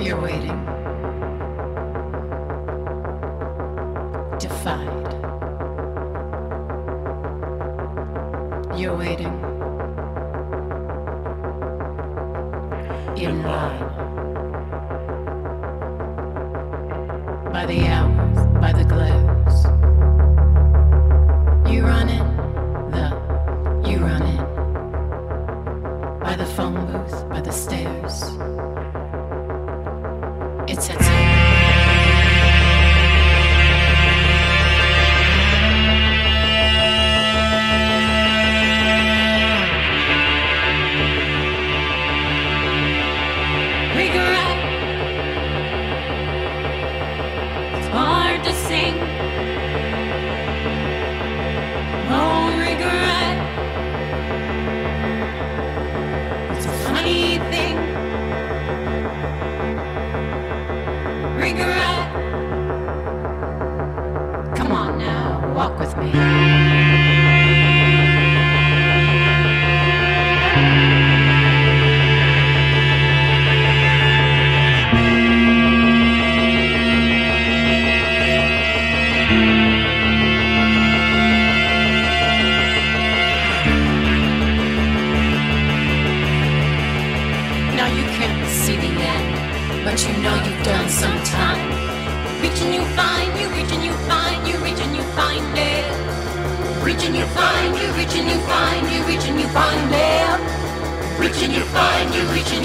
You're waiting. Defied. You're waiting. In line. By the hours, by the glare. Reach and you find, you reach and you find, you reach and you find it. Reach and you find, you reach and you find, you reach and you find it. Reach and you find, you reach and